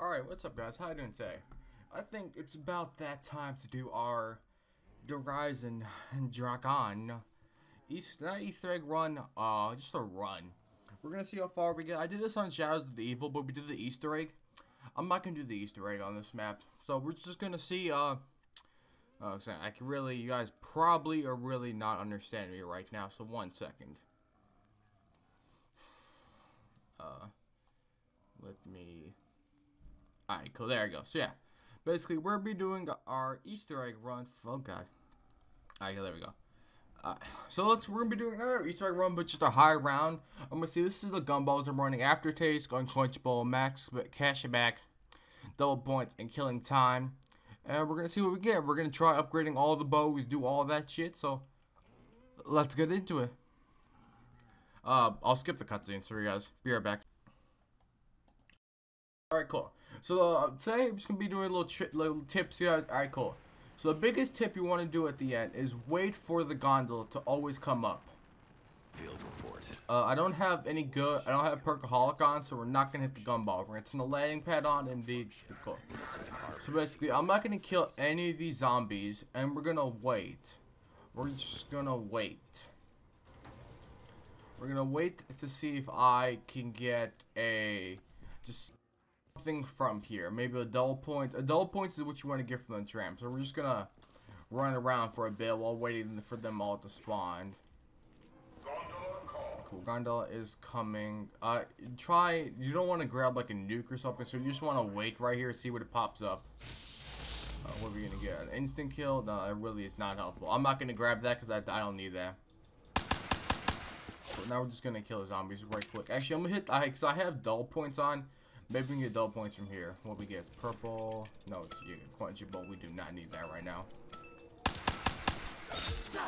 Alright, what's up guys? How you doing today? I think it's about that time to do our Horizon Dragon East not Easter egg run, uh just a run. We're gonna see how far we get. I did this on Shadows of the Evil, but we did the Easter egg. I'm not gonna do the Easter egg on this map. So we're just gonna see uh uh, I can really, you guys probably are really not understanding me right now, so one second. Uh, let me Alright, cool. There we go. So, yeah. Basically, we'll be doing our Easter egg run. Oh, God. Alright, there we go. Uh, so let's we're gonna be doing another Easter egg run, but just a high round. I'm gonna see this is the gumballs I'm running aftertaste, unquenchable, max but cash it back, double points, and killing time. And we're gonna see what we get. We're gonna try upgrading all the bows, do all that shit. So let's get into it. Uh, I'll skip the cutscene. Sorry, guys. Be right back. All right, cool. So uh, today I'm just gonna be doing a little little tips, guys. All right, cool. So the biggest tip you want to do at the end is wait for the gondola to always come up. Field report. Uh, I don't have any good. I don't have perkaholic on, so we're not gonna hit the gumball. We're gonna turn the landing pad on and the, the cool. So basically, I'm not gonna kill any of these zombies, and we're gonna wait. We're just gonna wait. We're gonna wait to see if I can get a just something from here. Maybe a dull point. A dull points is what you want to get from the tram. So we're just gonna run around for a bit while waiting for them all to spawn. Cool. Gondola is coming. Uh, try. You don't want to grab like a nuke or something. So you just want to wait right here, see what it pops up. Uh, what are we gonna get? An instant kill? No, it really is not helpful. I'm not gonna grab that because I, I don't need that. So now we're just gonna kill the zombies right quick. Actually, I'm gonna hit. I because I have dull points on. Maybe we can get double points from here. What we get? is Purple. No, it's you quenchable. We do not need that right now.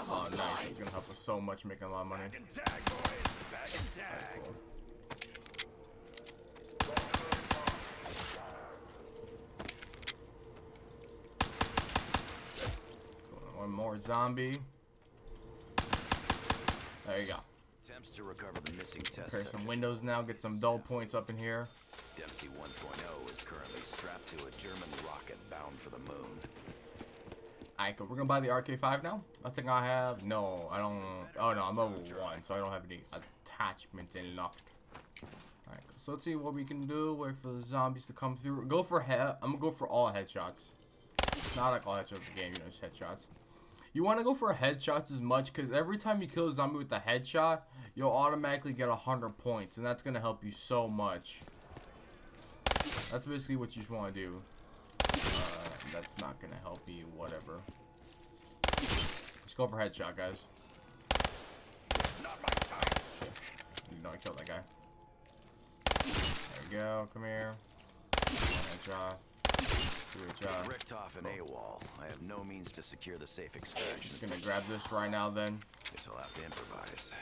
Oh, nice. It's gonna help us so much making a lot of money. One more zombie. There you go. Attempts to recover the missing test. Okay, some windows now. Get some dull points up in here. Dempsey 1.0 is currently strapped to a German rocket bound for the moon. Alright, we're gonna buy the RK5 now. I think I have. No, I don't. Oh no, I'm level one, so I don't have any attachments unlocked. Alright, so let's see what we can do. Wait for the zombies to come through. Go for head. I'm gonna go for all headshots. Not like all headshots of the game, you know, just headshots. You want to go for headshots as much because every time you kill a zombie with a headshot, you'll automatically get 100 points, and that's going to help you so much. That's basically what you just want to do. Uh, that's not going to help you, whatever. Just go for headshot, guys. Not my time. Shit. You know I killed that guy. There we go. Come here. Headshot. Good job. Richtofen and AWOL. I have no means to secure the safe excursion. Just gonna grab this right now then. Guess I'll have to improvise.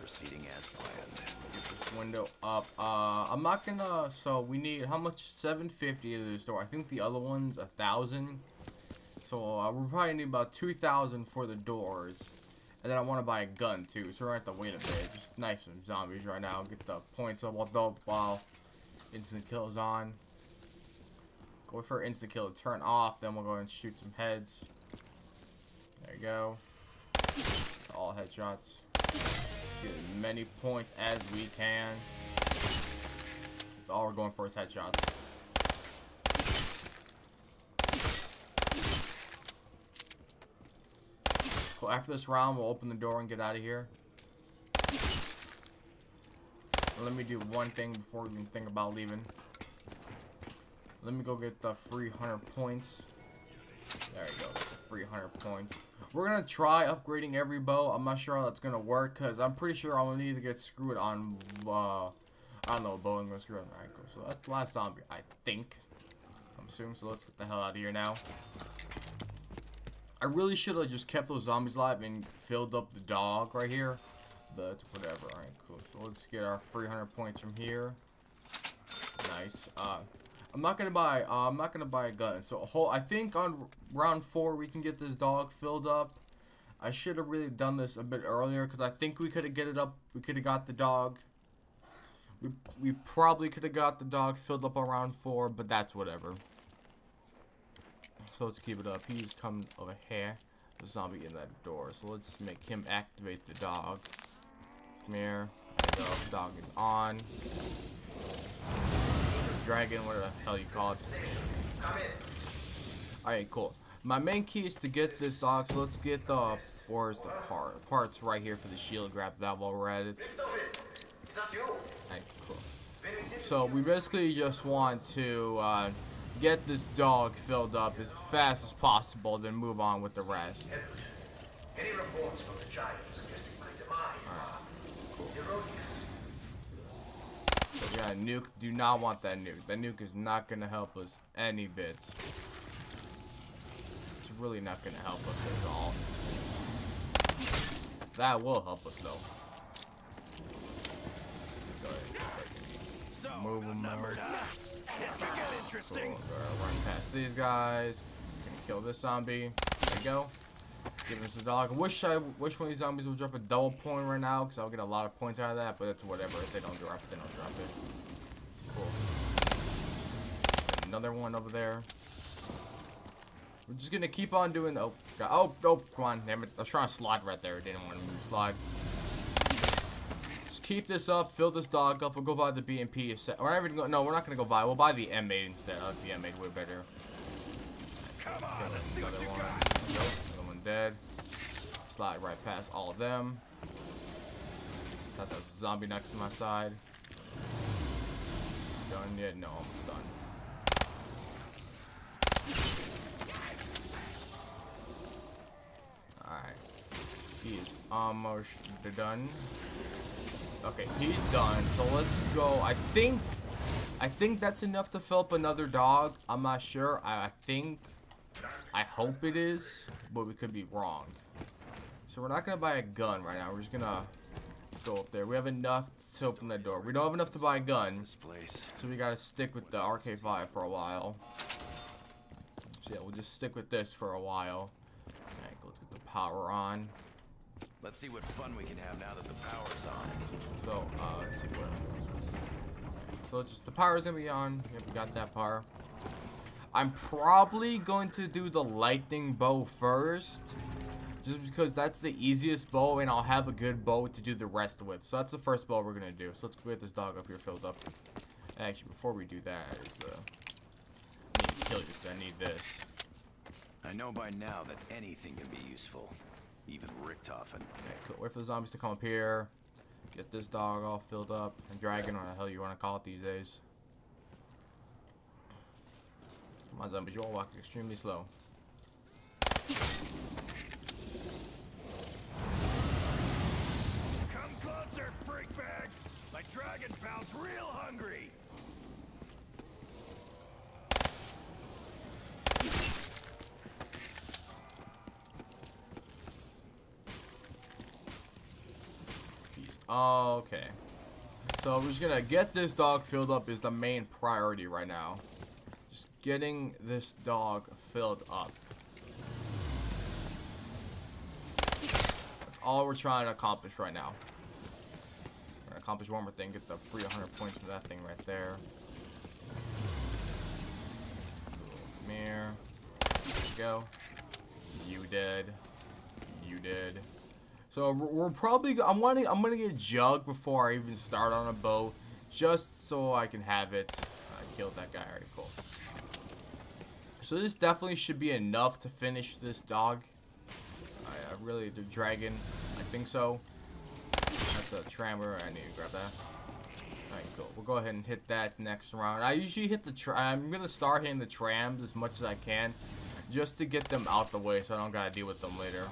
Proceeding as planned. Window up. Uh, I'm not gonna. So we need how much? 750 to this door. I think the other one's a thousand. So uh, we probably need about 2,000 for the doors. And then I want to buy a gun too. So we're gonna have to wait a bit. Just knife some zombies right now. Get the points up while while instant kills on. Go for instant kill to turn off, then we'll go and shoot some heads. There you go. All headshots. Get as many points as we can. That's all we're going for is headshots. So after this round, we'll open the door and get out of here. Let me do one thing before we even think about leaving. Let me go get the 300 points. There you go, the free 100 points. We're gonna try upgrading every bow. I'm not sure how that's gonna work because I'm pretty sure I'm gonna need to get screwed on. Uh, I don't know, bow. I'm gonna screw on. Alright, cool. So that's the last zombie, I think. I'm assuming. So let's get the hell out of here now. I really should have just kept those zombies alive and filled up the dog right here. But whatever. Alright, cool. So let's get our 300 points from here. Nice. Uh, I'm not gonna buy. Uh, I'm not gonna buy a gun. So whole. I think on round four we can get this dog filled up. I should have really done this a bit earlier because I think we could have get it up. We could have got the dog We, we probably could have got the dog filled up around four, but that's whatever. So let's keep it up. He's coming over here. The zombie in that door. So let's make him activate the dog. Come here. Dog is on. Dragon, whatever the hell you call it. Alright, cool. My main key is to get this dog, so let's get the where's the part? Part's right here for the shield. Grab that while we're at it. Alright, cool. So we basically just want to uh, get this dog filled up as fast as possible, then move on with the rest. Any reports from the giant suggesting my demise? Erroneous. So yeah, nuke. Do not want that nuke. That nuke is not gonna help us any bit. It's really not gonna help us at all. That will help us though. Move them out. This could get interesting. Cool. Run past these guys. Gonna kill this zombie. There you go. Give us the dog. Wish I wish one of these zombies would drop a double point right now, because I'll get a lot of points out of that. But it's whatever. If they don't drop it, they don't drop it. Cool. Another one over there. We're just gonna keep on doing. Oh, God. oh, oh, come on, damn it! I was trying to slide right there. Didn't want to move slide. Just keep this up. Fill this dog up. We'll go buy the BMP. We're not even go. No, we're not gonna go buy. We'll buy the M8 instead. Uh, the M8 way better. Come on, let's see what you one. got. Nope, dead. Slide right past all of them. Was a zombie next to my side. Done yet? No, almost done. Alright. He is almost done. Okay, he's done. So let's go. I think I think that's enough to fill up another dog. I'm not sure. I, I think I hope it is, but we could be wrong. So we're not gonna buy a gun right now. We're just gonna go up there. We have enough to open that door. We don't have enough to buy a gun, This place. so we gotta stick with the RK5 for a while. So yeah, we'll just stick with this for a while. Alright, let's get the power on. Let's see what fun we can have now that the power's on. So, uh, let's see what else. So just the power's gonna be on. Yep, we got that power. I'm probably going to do the lightning bow first. Just because that's the easiest bow and I'll have a good bow to do the rest with. So that's the first bow we're gonna do. So let's get this dog up here filled up. Actually, before we do that, is uh, I need to kill you 'cause I need this. I know by now that anything can be useful. Even Richtofen. Okay, cool. Wait for the zombies to come up here. Get this dog all filled up. A dragon, or the hell you want to call it these days. On, zombies. You all walk extremely slow. Come closer, freak bags! My dragon pal's real hungry! Okay. So we're just gonna get this dog filled up is the main priority right now. Getting this dog filled up. That's all we're trying to accomplish right now. Accomplish one more thing, get the free 100 points for that thing right there. Come here. There you go. You did. You did. So we're probably. I'm wanting. I'm gonna get jug before I even start on a bow, just so I can have it. I killed that guy. Alright, cool. So this definitely should be enough to finish this dog. I, I really the dragon. I think so. That's a trammer. I need to grab that. Alright, cool. We'll go ahead and hit that next round. I usually hit the tram. I'm gonna start hitting the trams as much as I can, just to get them out the way, so I don't gotta deal with them later.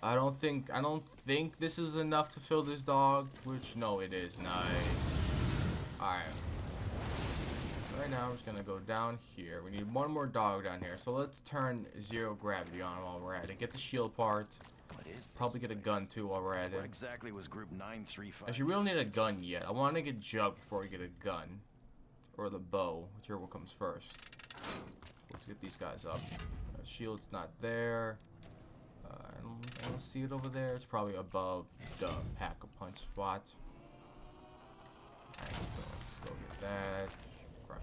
I don't think I don't think this is enough to fill this dog, which no it is. Nice. Alright. Right now I'm just gonna go down here. We need one more dog down here. So let's turn zero gravity on while we're at it. Get the shield part. What is Probably get a gun too while we're at What it. exactly was Group 935? Actually we don't need a gun yet. I wanna get jug before we get a gun. Or the bow, whichever one comes first. Let's get these guys up. Uh, shield's not there. Uh, I, don't, I don't see it over there. It's probably above the pack a punch spot. Alright, so let's go get that.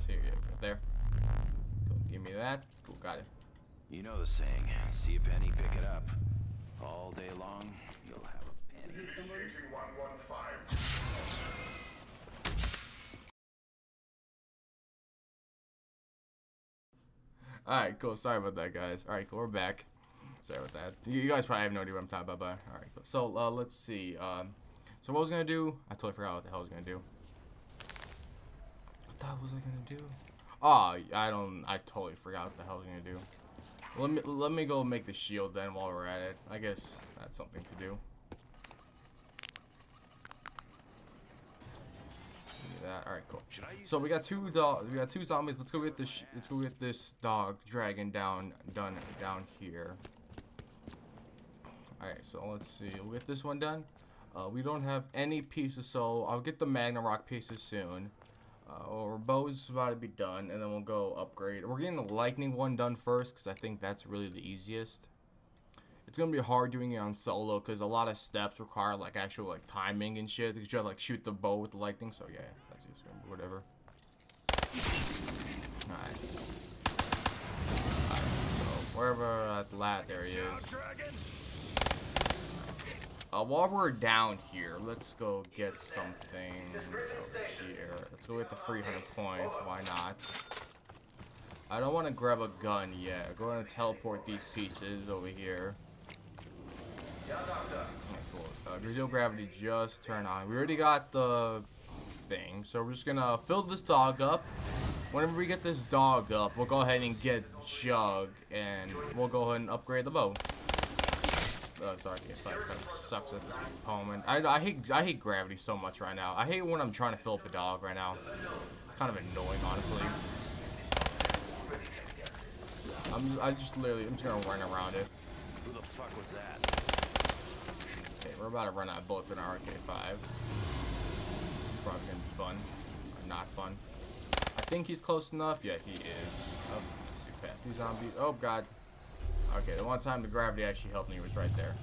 Cross here, right there. Go, give me that. Cool, got it. You know the saying, see a penny, pick it up. All day long, you'll have a penny. Initiating 115. Alright, cool. Sorry about that, guys. Alright, cool. We're back. Sorry about that. You you guys probably have no idea what I'm talking about, but alright, cool. So, uh, let's see. Um, so what I was gonna do? I totally forgot what the hell I was gonna do. What the hell was I gonna do? Oh, I don't. I totally forgot what the hell I was gonna do. Let me let me go make the shield then while we're at it. I guess that's something to do. That. All right, cool. Should I use So we got two dog. We got two zombies. Let's go get this. sh- Let's go get this dog dragon down done down here. All right. So let's see. We'll get this one done. Uh, we don't have any pieces, so I'll get the Magna Rock pieces soon. Uh, our bow's about to be done, and then we'll go upgrade. We're getting the lightning one done first, because I think that's really the easiest. It's gonna be hard doing it on solo, because a lot of steps require like actual like timing and shit. Because you have to like shoot the bow with the lightning. So yeah, that's just whatever. Alright. Alright, so wherever that's lat, there he is. Uh, while we're down here, let's go get something here. Let's go get the 300 points. Why not? I don't want to grab a gun yet. We're going to teleport these pieces over here. Cool. Uh, Brazil gravity just turned on. We already got the thing, so we're just gonna fill this dog up. Whenever we get this dog up, we'll go ahead and get Jug, and we'll go ahead and upgrade the bow. Uh, sorry, if I kind of sucks at this moment. I, I hate I hate gravity so much right now. I hate when I'm trying to fill up a dog right now. It's kind of annoying, honestly. I'm just, I just literally I'm just gonna run around it. Who the fuck was that? Okay, we're about to run out of bullets in our RK5. It's probably gonna be fun. Or not fun. I think he's close enough. Yeah, he is. Oh, let's see past these zombies. Oh, God. Okay, the one time the gravity actually helped me was right there.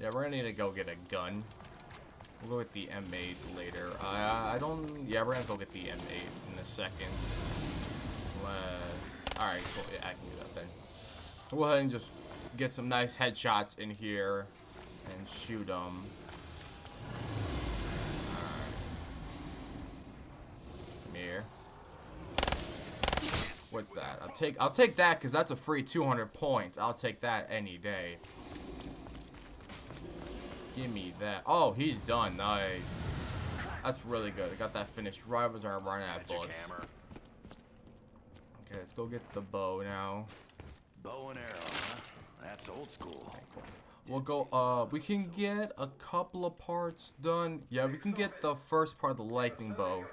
Yeah, we're gonna need to go get a gun. We'll go with the M8 later. I I don't. Yeah, we're gonna go get the M8 in a second. Let's. All right, cool. Yeah, I can do that then. We'll go ahead and just get some nice headshots in here and shoot them. Come here. What's that? I'll take I'll take that because that's a free 200 points. I'll take that any day. Give me that. Oh, he's done. Nice. That's really good. I got that finished as I'm running out of bullets. Okay, let's go get the bow now. Bow and arrow, huh? That's old school. Okay, cool. We'll go, uh, we can get a couple of parts done. Yeah, we can get the first part of the lightning bow.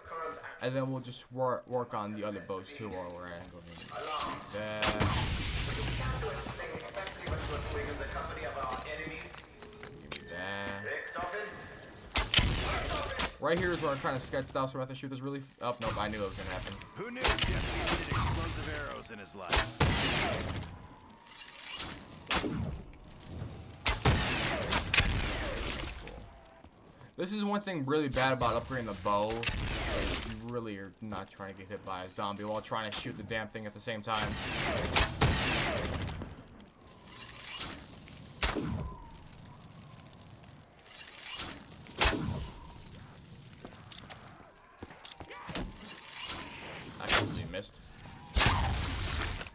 And then we'll just work, work on the other bows too while we're at it. Go ahead and do that. Can't do anything exactly what we're doing in the company of our enemies. Give me that. Rick Dobbin? Right here is where I'm trying to sketch out, so we have to shoot this really. F oh, nope, I knew it was gonna happen. Who knew Dempsey needed explosive arrows in his life? This is one thing really bad about upgrading the bow. You really are not trying to get hit by a zombie while trying to shoot the damn thing at the same time. I completely missed.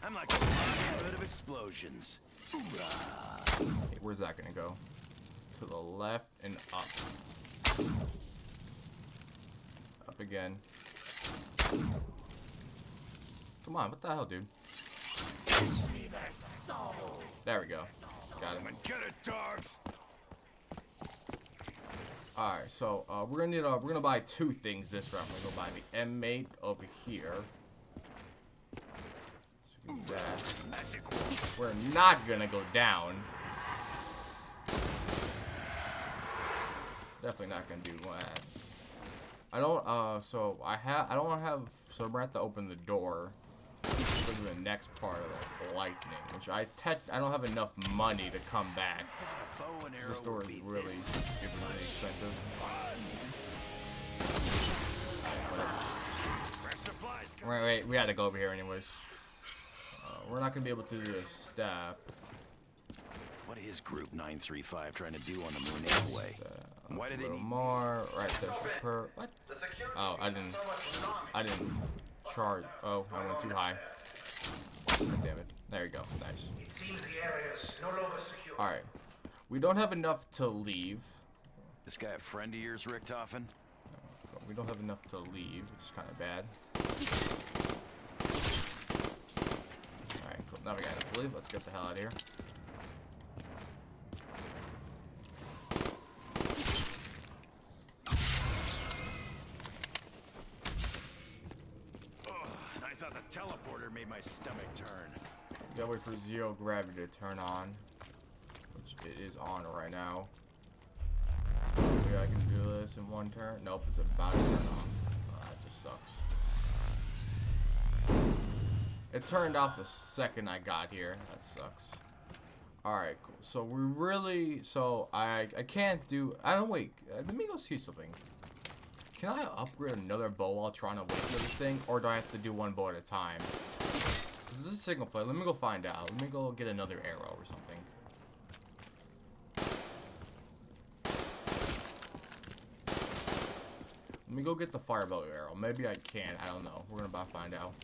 I'm like a hood of explosions. Okay, where's that gonna go? To the left and up. Up again. Come on, what the hell, dude? There we go. Got him. Get it, dogs! Alright, so uh, we're gonna need uh, we're gonna buy two things this round. We're gonna go buy the M8 over here. So we We're not gonna go down. Definitely not gonna do that. I don't. Uh, so I have. I don't have. So we're gonna have to open the door. 'Cause do the next part of the lightning, which I te I don't have enough money to come back. A The store is really this. stupidly expensive. Supplies. Wait, we had to go over here anyways. Uh, we're not gonna be able to do this step. What is Group 935 trying to do on the moon anyway? Uh, Why do they need more right there for per what? Oh, I didn't. so much alarming. I didn't charge. Oh, I went too high. God damn it. There you go. Nice. It seems the area is no longer secure. All right. We don't have enough to leave. This guy a friend of yours, Richtofen? We don't have enough to leave, which is kind of bad. Alright, cool. Now we got enough to leave. Let's get the hell out of here. Ugh, I thought the teleporter made my stomach turn. Gotta wait for zero gravity to turn on. Which it is on right now. Maybe I can do this in one turn. Nope, it's about to turn on. Oh, that just sucks. It turned off the second I got here. That sucks. Alright, cool. So we really... So I I can't do... I don't wait. uh, Let me go see something. Can I upgrade another bow while trying to wait for this thing? Or do I have to do one bow at a time? This is a single player. Let me go find out. Let me go get another arrow or something. Let me go get the firebow arrow. Maybe I can. I don't know. We're about to find out.